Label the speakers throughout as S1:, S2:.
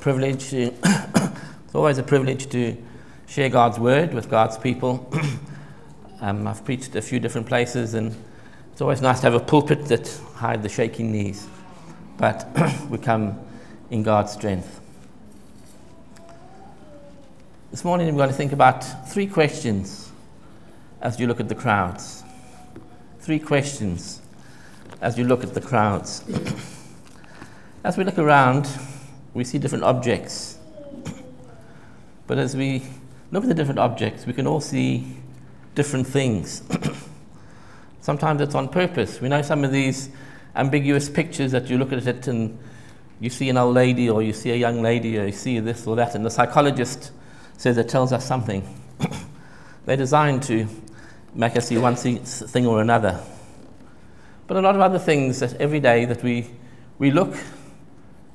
S1: privilege to, it's always a privilege to share God's word with God's people. um, I've preached a few different places, and it's always nice to have a pulpit that hide the shaking knees. But we come in God's strength. This morning, we're going to think about three questions as you look at the crowds. Three questions as you look at the crowds. as we look around, we see different objects. But as we look at the different objects, we can all see different things. Sometimes it's on purpose. We know some of these ambiguous pictures that you look at it and you see an old lady or you see a young lady or you see this or that, and the psychologist says it tells us something. They're designed to make us see one thing or another but a lot of other things that every day that we, we look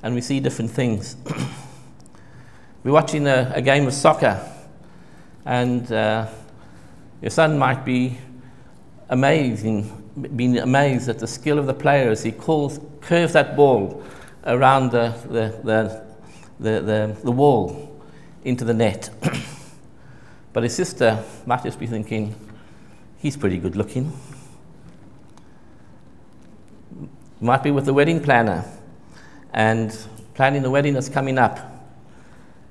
S1: and we see different things. We're watching a, a, game of soccer, and uh, your son might be amazing, being amazed at the skill of the players. He calls, curves that ball around the, the, the, the, the, the wall into the net. but his sister might just be thinking, he's pretty good looking might be with the wedding planner and planning the wedding that's coming up.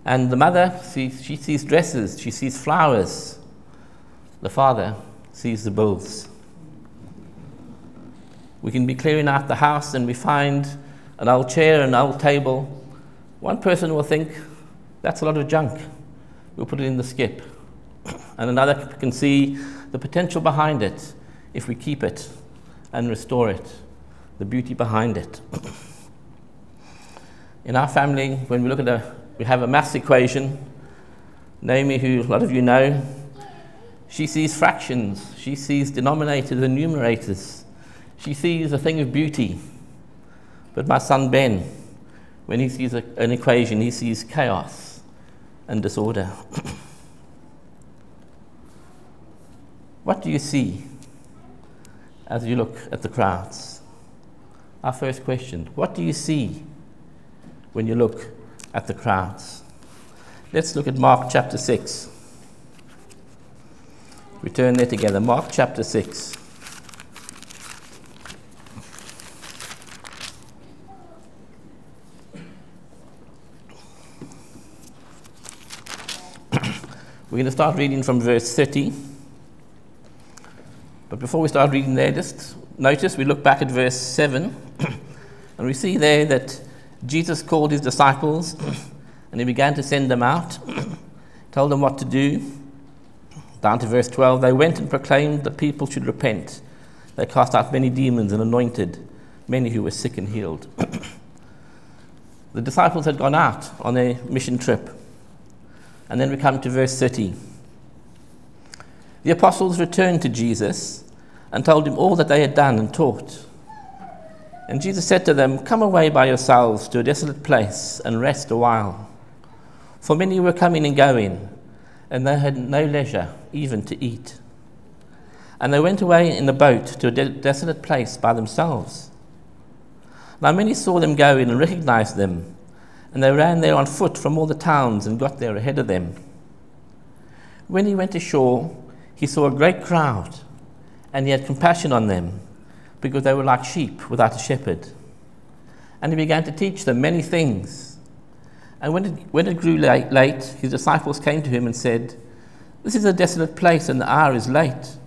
S1: And the mother, sees, she sees dresses, she sees flowers. The father sees the bulls. We can be clearing out the house and we find an old chair, an old table. One person will think, that's a lot of junk. We'll put it in the skip. And another can see the potential behind it if we keep it and restore it the beauty behind it. In our family, when we look at a, we have a maths equation. Naomi, who a lot of you know, she sees fractions, she sees denominators and numerators, she sees a thing of beauty. But my son Ben, when he sees a, an equation, he sees chaos and disorder. what do you see as you look at the crowds? our first question What do you see when you look at the crowds? Let's look at Mark chapter 6. We turn there together. Mark chapter 6. We're going to start reading from verse 30. But before we start reading there, just notice we look back at verse 7 and we see there that Jesus called his disciples and he began to send them out, told them what to do. Down to verse 12, they went and proclaimed that people should repent. They cast out many demons and anointed many who were sick and healed. the disciples had gone out on their mission trip. And then we come to verse 30. The apostles returned to Jesus and told him all that they had done and taught. And Jesus said to them, Come away by yourselves to a desolate place and rest a while. For many were coming and going, and they had no leisure even to eat. And they went away in the boat to a de- desolate place by themselves. Now many saw them going and recognized them, and they ran there on foot from all the towns and got there ahead of them. When he went ashore, he saw a great crowd, and he had compassion on them because they were like sheep without a shepherd. And he began to teach them many things. And when it, when it grew late, late, his disciples came to him and said, This is a desolate place, and the hour is late.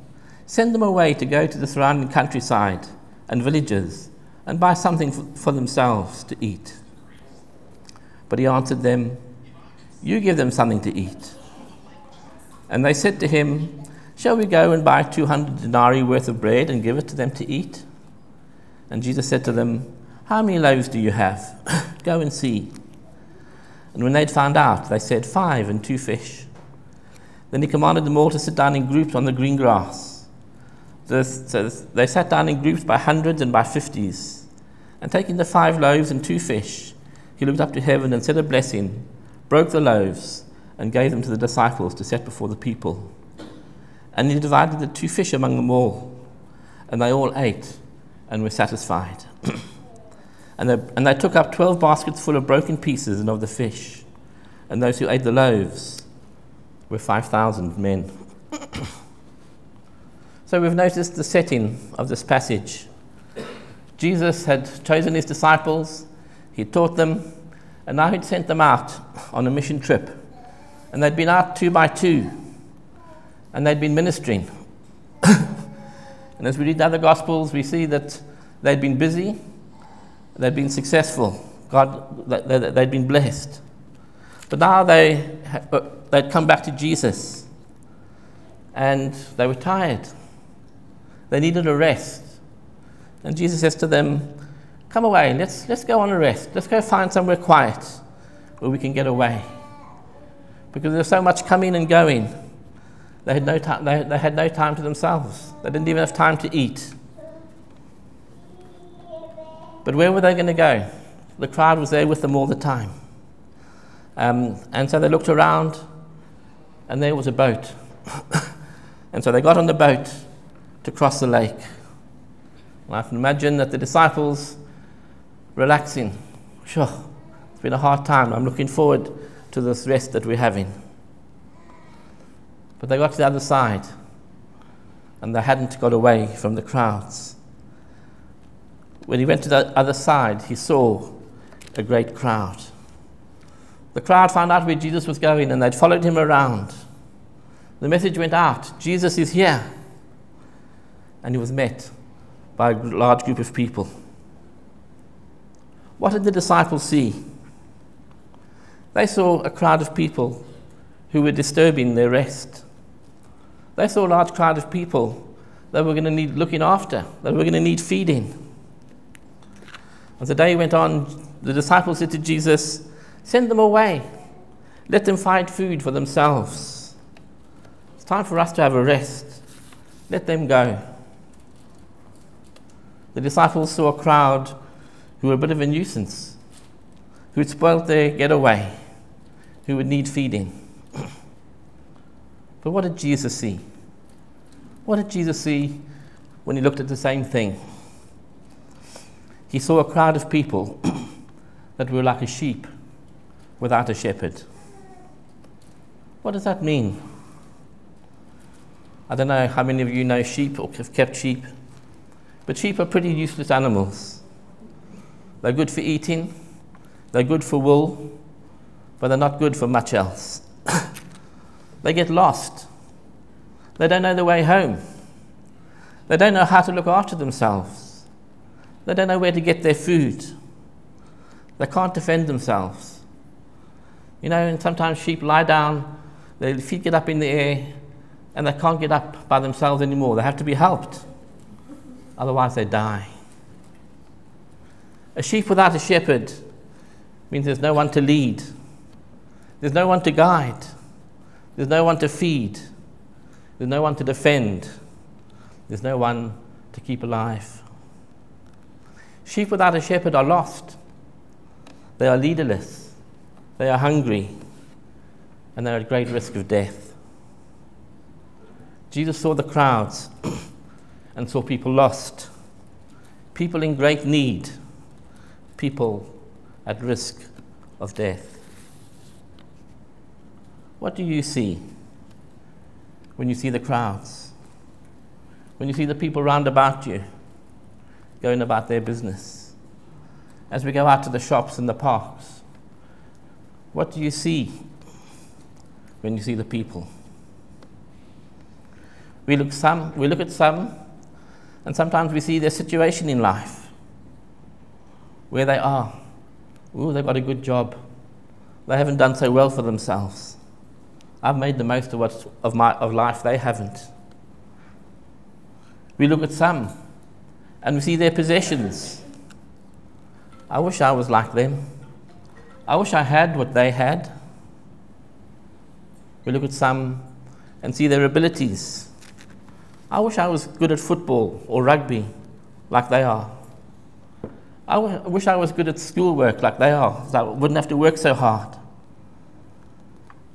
S1: Send them away to go to the surrounding countryside and villages and buy something for, themselves to eat. But he answered them, You give them something to eat. And they said to him, Shall we go and buy 200 denarii worth of bread and give it to them to eat? And Jesus said to them, How many loaves do you have? Go and see. And when they'd found out, they said, Five and two fish. Then he commanded them all to sit down in groups on the green grass. So they sat down in groups by hundreds and by fifties. And taking the five loaves and two fish, he looked up to heaven and said a blessing, broke the loaves, and gave them to the disciples to set before the people. And he divided the two fish among them all, and they all ate and were satisfied. And they, and they took up 12 baskets full of broken pieces and of the fish. And those who ate the loaves were 5,000 men. so we've noticed the setting of this passage. Jesus had chosen his disciples, he taught them, and now he'd sent them out on a mission trip. And they'd been out two by two, and they'd been ministering. and as we read the other Gospels, we see that they'd been busy, they'd been successful, God, they'd been blessed. But now they, uh, they'd come back to Jesus, and they were tired. They needed a rest. And Jesus says to them, Come away, let's, let's go on a rest. Let's go find somewhere quiet where we can get away. Because there's so much coming and going. They had, no time, they, they had no time to themselves. They didn't even have time to eat. But where were they going to go? The crowd was there with them all the time. Um, and so they looked around, and there was a boat. and so they got on the boat to cross the lake. And I can imagine that the disciples relaxing. Sure, it's been a hard time. I'm looking forward to this rest that we're having. But they got to the other side and they hadn't got away from the crowds. When he went to the other side, he saw a great crowd. The crowd found out where Jesus was going and they'd followed him around. The message went out Jesus is here. And he was met by a large group of people. What did the disciples see? They saw a crowd of people who were disturbing their rest. They saw a large crowd of people that were going to need looking after, that were going to need feeding. As the day went on, the disciples said to Jesus, Send them away. Let them find food for themselves. It's time for us to have a rest. Let them go. The disciples saw a crowd who were a bit of a nuisance, who had spoilt their getaway, who would need feeding. But what did Jesus see? What did Jesus see when he looked at the same thing? He saw a crowd of people that were like a sheep without a shepherd. What does that mean? I don't know how many of you know sheep or have kept sheep, but sheep are pretty useless animals. They're good for eating, they're good for wool, but they're not good for much else. they get lost. They don't know the way home. They don't know how to look after themselves. They don't know where to get their food. They can't defend themselves. You know, and sometimes sheep lie down, their feet get up in the air, and they can't get up by themselves anymore. They have to be helped. Otherwise, they die. A sheep without a shepherd means there's no one to lead, there's no one to guide, there's no one to feed, there's no one to defend, there's no one to keep alive. Sheep without a shepherd are lost, they are leaderless, they are hungry, and they're at great risk of death. Jesus saw the crowds and saw people lost, people in great need. People at risk of death. What do you see when you see the crowds? When you see the people round about you going about their business? As we go out to the shops and the parks, what do you see when you see the people? We look, some, we look at some, and sometimes we see their situation in life where they are. Ooh, they've got a good job. They haven't done so well for themselves. I've made the most of, what, of, my, of life, they haven't. We look at some and we see their possessions. I wish I was like them. I wish I had what they had. We look at some and see their abilities. I wish I was good at football or rugby like they are. I wish I was good at schoolwork like they are, so I wouldn't have to work so hard.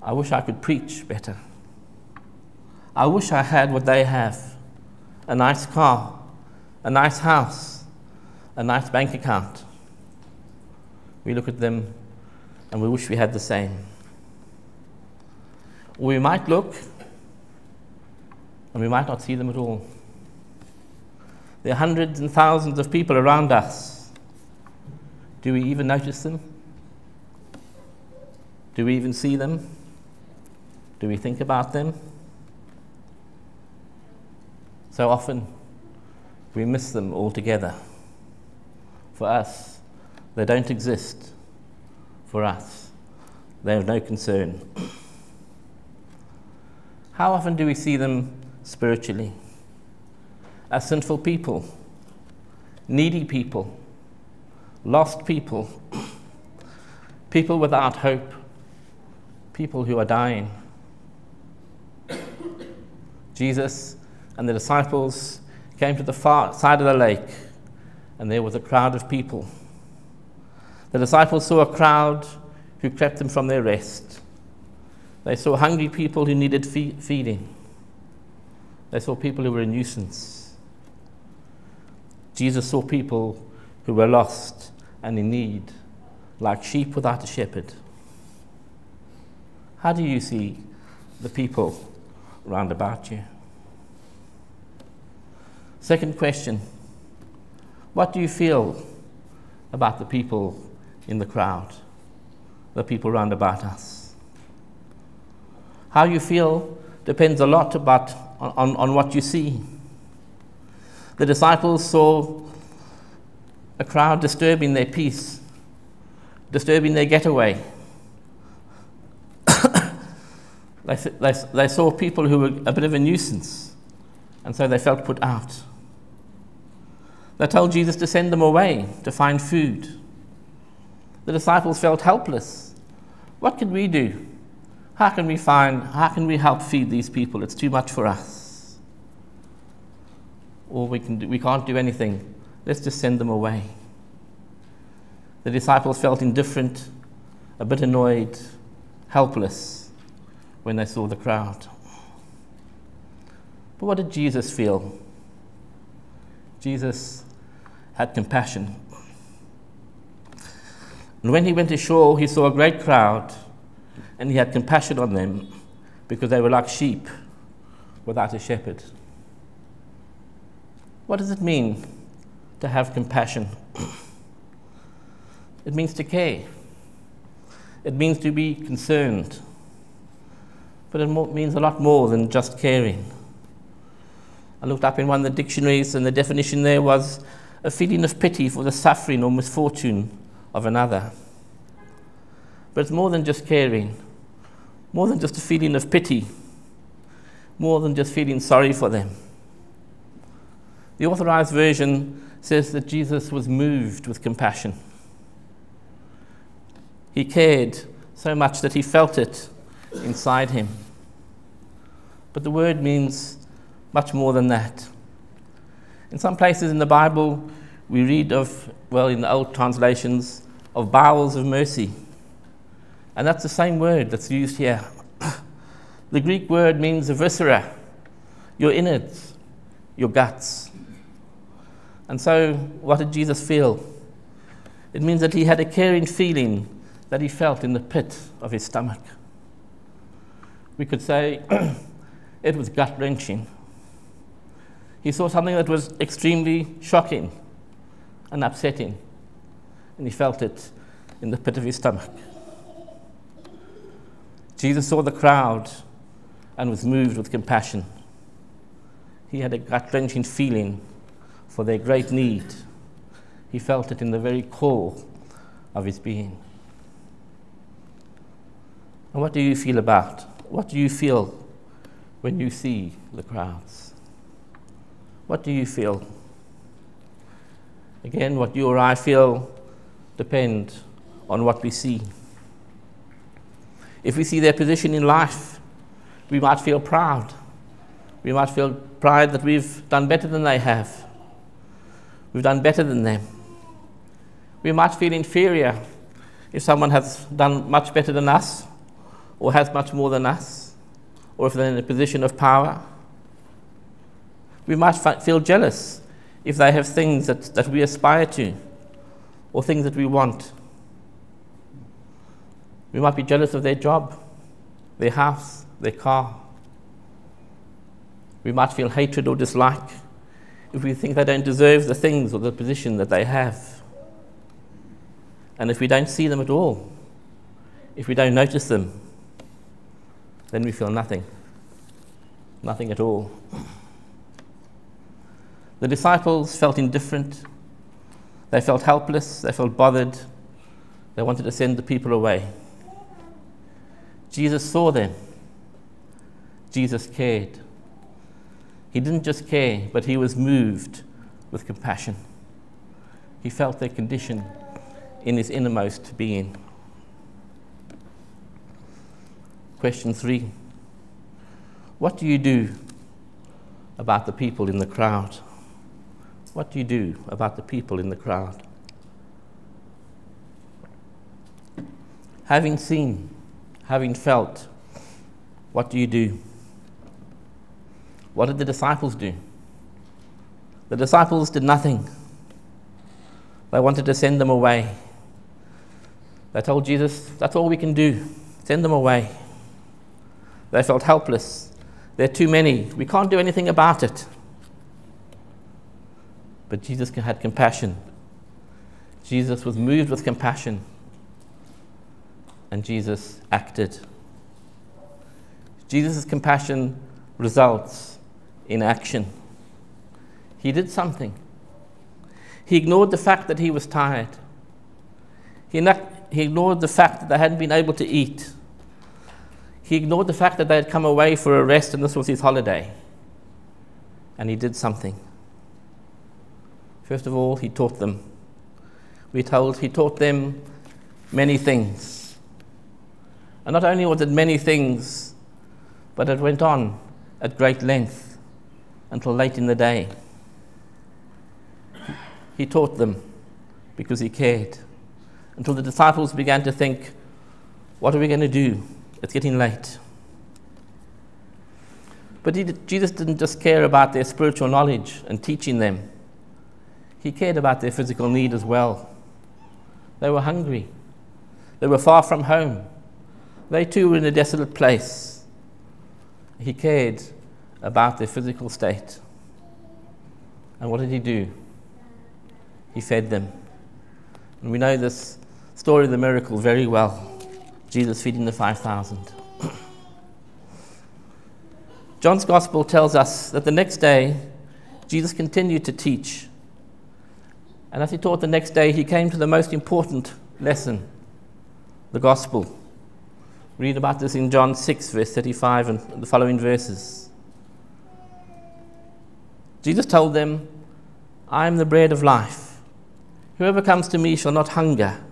S1: I wish I could preach better. I wish I had what they have a nice car, a nice house, a nice bank account. we look at them and we wish we had the same. We might look and we might not see them at all. There are hundreds and thousands of people around us. Do we even notice them? Do we even see them? Do we think about them? So often we miss them altogether. For us, they don't exist. For us, they have no concern. How often do we see them spiritually? As sinful people, needy people, lost people, people without hope, people who are dying. Jesus and the disciples came to the far side of the lake, and there was a crowd of people. The disciples saw a crowd who kept them from their rest. They saw hungry people who needed fe- feeding. They saw people who were a nuisance. Jesus saw people who were lost and in need, like sheep without a shepherd. How do you see the people round about you? Second question What do you feel about the people in the crowd, the people round about us? How you feel depends a lot about, on, on what you see. The disciples saw a crowd disturbing their peace, disturbing their getaway. They, they, they saw people who were a bit of a nuisance, and so they felt put out. They told Jesus to send them away to find food. The disciples felt helpless. What can we do? How can we find, how can we help feed these people? It's too much for us. Or we, can do, we can't do anything. Let's just send them away. The disciples felt indifferent, a bit annoyed, helpless when they saw the crowd. But what did Jesus feel? Jesus had compassion. And when he went ashore, he saw a great crowd, and he had compassion on them because they were like sheep without a shepherd. What does it mean to have compassion? it means to care, it means to be concerned, but it means a lot more than just caring. I looked up in one of the dictionaries, and the definition there was a feeling of pity for the suffering or misfortune of another. But it's more than just caring, more than just a feeling of pity, more than just feeling sorry for them. The authorized version says that Jesus was moved with compassion. He cared so much that he felt it inside him. But the word means much more than that. In some places in the Bible, we read of, well, in the old translations, of bowels of mercy. And that's the same word that's used here. the Greek word means viscera, your innards, your guts. And so, what did Jesus feel? It means that he had a caring feeling that he felt in the pit of his stomach. We could say it was gut wrenching he saw something that was extremely shocking and upsetting, and he felt it in the pit of his stomach. Jesus saw the crowd and was moved with compassion. He had a gut wrenching feeling for their great need. He felt it in the very core of his being. And what do you feel about? What do you feel when you see the crowds? What do you feel? Again, what you or I feel depend on what we see. If we see their position in life, we might feel proud. We might feel pride that we've done better than they have. We've done better than them. We might feel inferior if someone has done much better than us, or has much more than us, or if they're in a position of power. We might feel jealous if they have things that, that we aspire to or things that we want. We might be jealous of their job, their house, their car. We might feel hatred or dislike if we think they don't deserve the things or the position that they have. And if we don't see them at all, if we don't notice them, then we feel nothing. Nothing at all. The disciples felt indifferent. They felt helpless. They felt bothered. They wanted to send the people away. Jesus saw them. Jesus cared. He didn't just care, but he was moved with compassion. He felt their condition in his innermost being. Question three What do you do about the people in the crowd? What do you do about the people in the crowd? Having seen, having felt, what do you do? What did the disciples do? The disciples did nothing. They wanted to send them away. They told Jesus, That's all we can do. Send them away. They felt helpless. There are too many. We can't do anything about it. But Jesus had compassion. Jesus was moved with compassion. And Jesus acted. Jesus' compassion results in action. He did something. He ignored the fact that he was tired. He, he ignored the fact that they hadn't been able to eat. He ignored the fact that they had come away for a rest and this was his holiday. And he did something. First of all, he taught them. We're told he taught them many things. And not only was it many things, but it went on at great length until late in the day. He taught them because he cared until the disciples began to think, What are we going to do? It's getting late. But Jesus didn't just care about their spiritual knowledge and teaching them, he cared about their physical need as well. They were hungry, they were far from home, they too were in a desolate place. He cared about their physical state. And what did he do? He fed them. And we know this story of the miracle very well Jesus feeding the 5,000. John's gospel tells us that the next day, Jesus continued to teach. And as he taught the next day, he came to the most important lesson the gospel. Read about this in John 6, verse 35 and the following verses. Jesus told them, I am the bread of life. Whoever comes to me shall not hunger.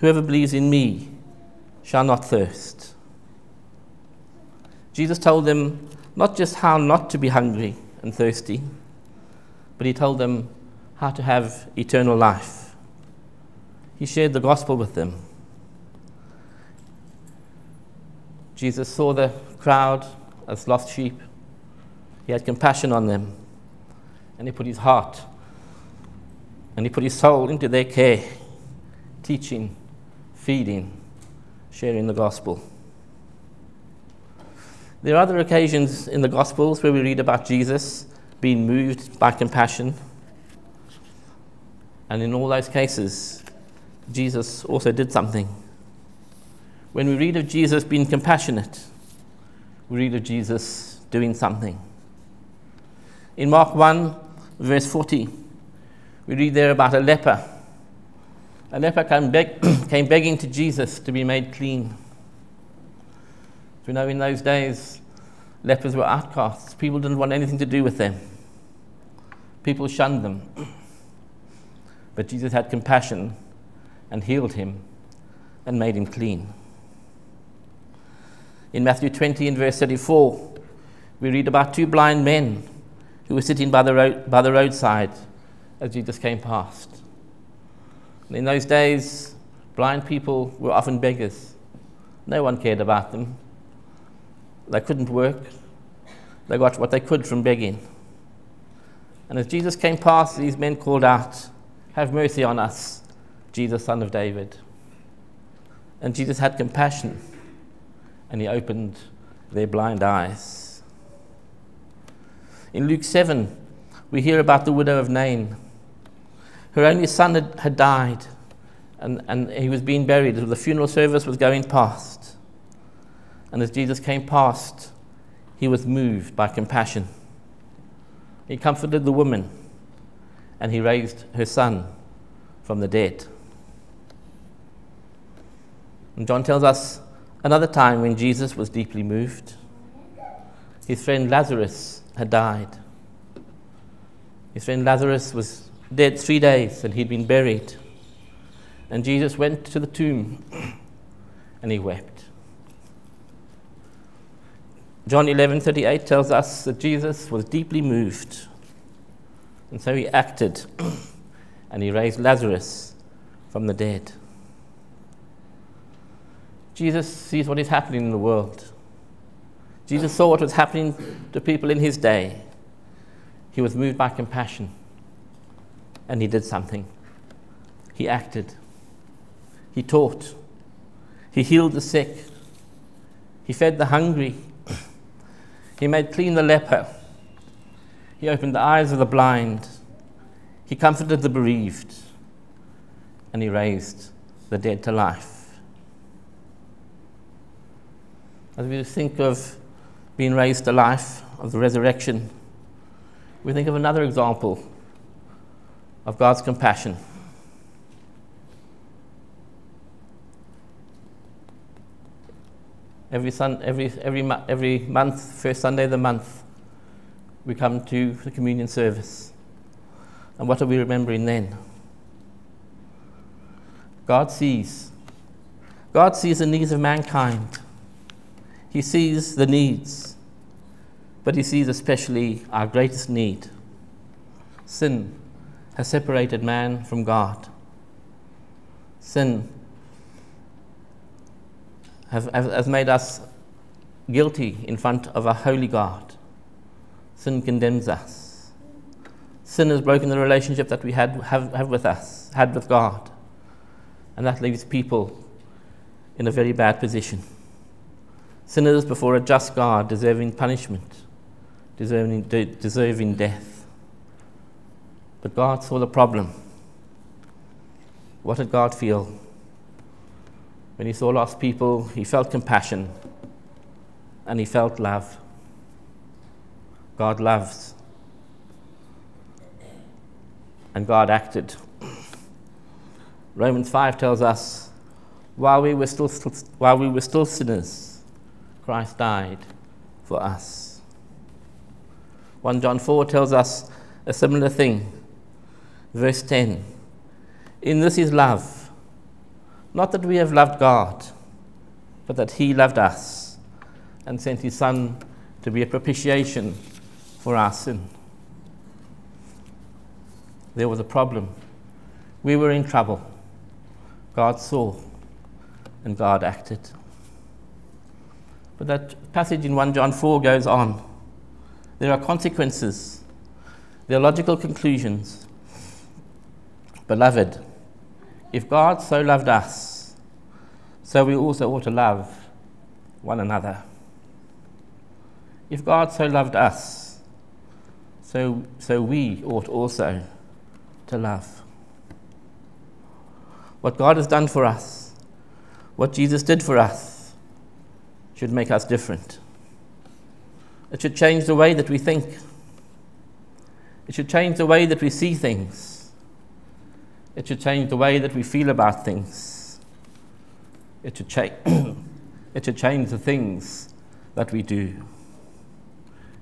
S1: Whoever believes in me shall not thirst. Jesus told them not just how not to be hungry and thirsty, but he told them how to have eternal life. He shared the gospel with them. Jesus saw the crowd as lost sheep. He had compassion on them and he put his heart and he put his soul into their care, teaching, feeding, sharing the gospel. There are other occasions in the Gospels where we read about Jesus being moved by compassion. And in all those cases, Jesus also did something. When we read of Jesus being compassionate, we read of Jesus doing something. In Mark 1, verse 40, we read there about a leper. A leper came, beg- came begging to Jesus to be made clean. We know in those days, lepers were outcasts. People didn't want anything to do with them, people shunned them. But Jesus had compassion and healed him and made him clean. In Matthew 20 and verse 34, we read about two blind men who were sitting by the, road, by the roadside as Jesus came past. And in those days, blind people were often beggars. No one cared about them. They couldn't work. They got what they could from begging. And as Jesus came past, these men called out, Have mercy on us, Jesus, son of David. And Jesus had compassion and he opened their blind eyes. In Luke 7, we hear about the widow of Nain. Her only son had, had died and, and he was being buried. The funeral service was going past. And as Jesus came past, he was moved by compassion. He comforted the woman and he raised her son from the dead. And John tells us another time when Jesus was deeply moved. His friend Lazarus had died. His friend Lazarus was dead three days and he'd been buried. And Jesus went to the tomb and he wept. John 11:38 tells us that Jesus was deeply moved. And so he acted and he raised Lazarus from the dead. Jesus sees what is happening in the world. Jesus saw what was happening to people in his day. He was moved by compassion and he did something. He acted. He taught. He healed the sick. He fed the hungry. He made clean the leper. He opened the eyes of the blind. He comforted the bereaved. And he raised the dead to life. As we think of being raised to life, of the resurrection, we think of another example of God's compassion. Every, sun, every, every, every month, first Sunday of the month, we come to the communion service. And what are we remembering then? God sees. God sees the needs of mankind. He sees the needs, but He sees especially our greatest need. Sin has separated man from God. Sin has, has made us guilty in front of a holy God. Sin condemns us. Sin has broken the relationship that we had, have, have with us, had with God. And that leaves people in a very bad position. Sinners before a just God, deserving punishment, deserving, de- deserving death. But God saw the problem. What did God feel? When he saw lost people, he felt compassion and he felt love. God loves. And God acted. Romans 5 tells us while we were still, while we were still sinners, Christ died for us. 1 John 4 tells us a similar thing. Verse 10 In this is love not that we have loved God, but that He loved us and sent His Son to be a propitiation for our sin. There was a problem. We were in trouble. God saw and God acted. But that passage in 1 John 4 goes on. There are consequences, there are logical conclusions. Beloved, if God so loved us, so we also ought to love one another. If God so loved us, so, so we ought also to love. What God has done for us, what Jesus did for us, should make us different. It should change the way that we think. It should change the way that we see things. It should change the way that we feel about things. It should, cha- it should change the things that we do.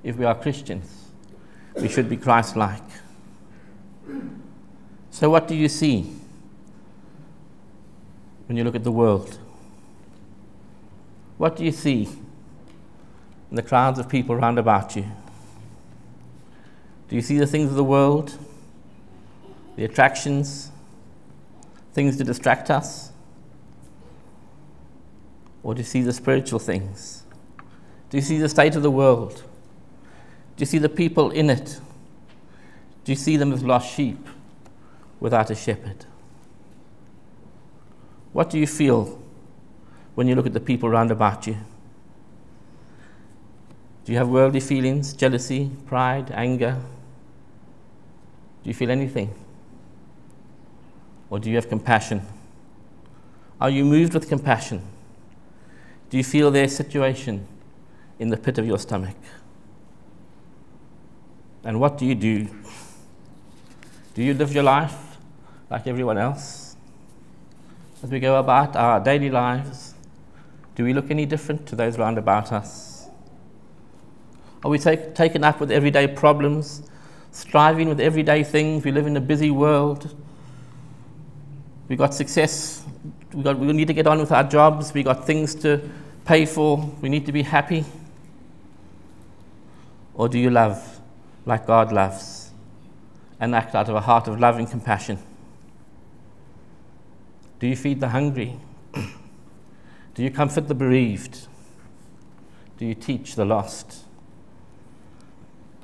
S1: If we are Christians, we should be Christ like. So, what do you see when you look at the world? What do you see in the crowds of people round about you? Do you see the things of the world, the attractions, things to distract us? Or do you see the spiritual things? Do you see the state of the world? Do you see the people in it? Do you see them as lost sheep without a shepherd? What do you feel when you look at the people around about you? Do you have worldly feelings, jealousy, pride, anger? Do you feel anything? Or do you have compassion? Are you moved with compassion? Do you feel their situation in the pit of your stomach? And what do you do? Do you live your life like everyone else? As we go about our daily lives, do we look any different to those round about us? Are we take, taken up with everyday problems, striving with everyday things? We live in a busy world. We got success. We, got, we need to get on with our jobs. We got things to pay for. We need to be happy. Or do you love like God loves and act out of a heart of love and compassion? Do you feed the hungry? Do you comfort the bereaved? Do you teach the lost?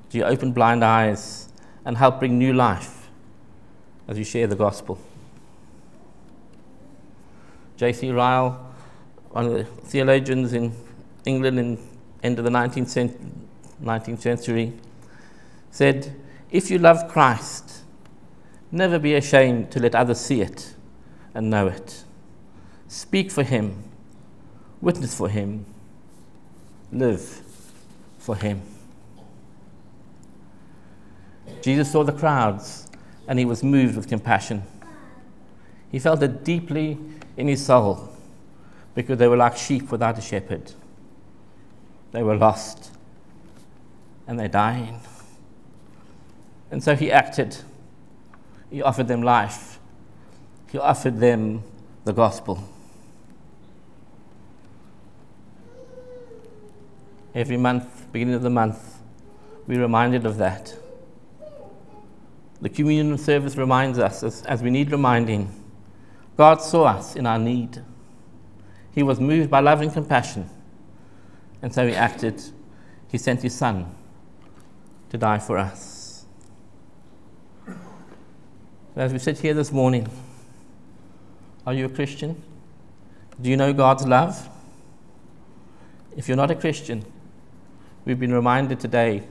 S1: Do you open blind eyes and help bring new life as you share the gospel? J.C. Ryle, one of the theologians in England in end of the 19th century, 19th century, said, If you love Christ, never be ashamed to let others see it and know it. Speak for him, witness for him, live for him. Jesus saw the crowds and he was moved with compassion. He felt it deeply in his soul because they were like sheep without a shepherd. They were lost and they're dying. And so he acted. He offered them life, he offered them the gospel. Every month, beginning of the month, we're reminded of that. The communion service reminds us, as, as we need reminding, God saw us in our need. He was moved by love and compassion, and so he acted. He sent his son to die for us. As we sit here this morning, are you a Christian? Do you know God's love? If you're not a Christian, we've been reminded today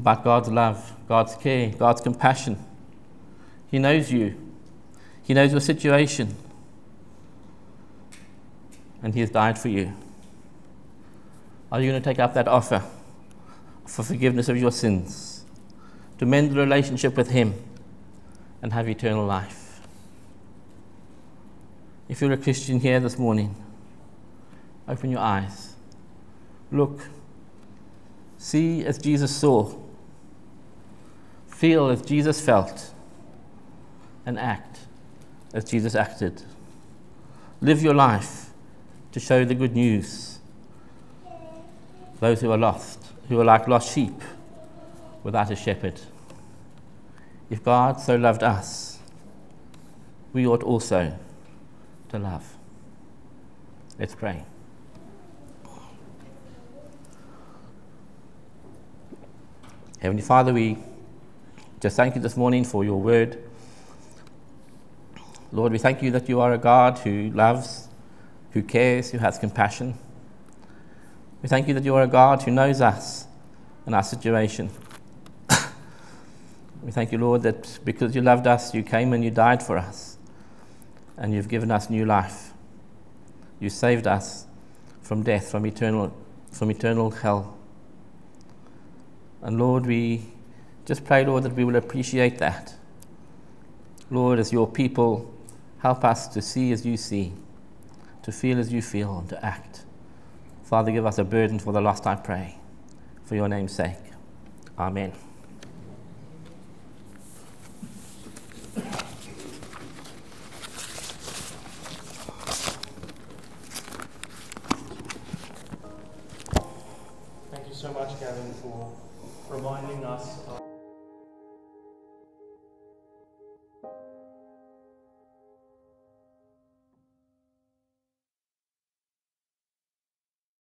S1: about God's love, God's care, God's compassion. He knows you, He knows your situation, and He has died for you. Are you going to take up that offer for forgiveness of your sins, to mend the relationship with Him, and have eternal life? If you're a Christian here this morning, open your eyes. Look. See as Jesus saw feel as Jesus felt, and act as Jesus acted. Live your life to show the good news. Those who are lost, who are like lost sheep without a shepherd. If God so loved us, we ought also to love. Let's pray. Heavenly Father, we just thank you this morning for your word. Lord, we thank you that you are a God who loves, who cares, who has compassion. We thank you that you are a God who knows us and our situation. we thank you, Lord, that because you loved us, you came and you died for us, and you've given us new life. You saved us from death, from eternal, from eternal hell. And Lord, we just pray, Lord, that we will appreciate that. Lord, as your people, help us to see as you see, to feel as you feel, and to act. Father, give us a burden for the lost, I pray. For your name's sake. Amen.